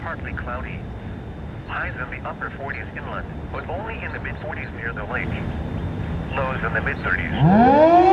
partly cloudy. Highs in the upper 40s inland, but only in the mid 40s near the lake. Lows in the mid 30s.